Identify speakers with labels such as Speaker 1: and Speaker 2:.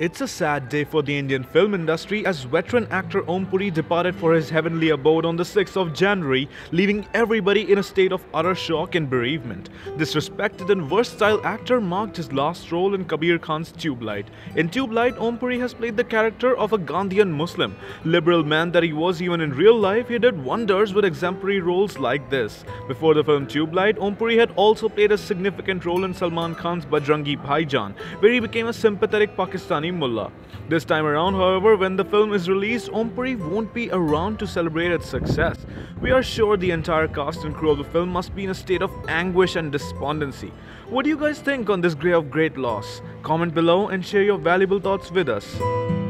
Speaker 1: It's a sad day for the Indian film industry as veteran actor Om Puri departed for his heavenly abode on the 6th of January, leaving everybody in a state of utter shock and bereavement. This respected and versatile actor marked his last role in Kabir Khan's Tubelight. In Tubelight, Om Puri has played the character of a Gandhian Muslim. Liberal man that he was even in real life, he did wonders with exemplary roles like this. Before the film Tubelight, Om Puri had also played a significant role in Salman Khan's Bajrangi Bhaijaan, where he became a sympathetic Pakistani This time around, however, when the film is released, Om Puri won't be around to celebrate its success. We are sure the entire cast and crew of the film must be in a state of anguish and despondency. What do you guys think on this grey of great loss? Comment below and share your valuable thoughts with us.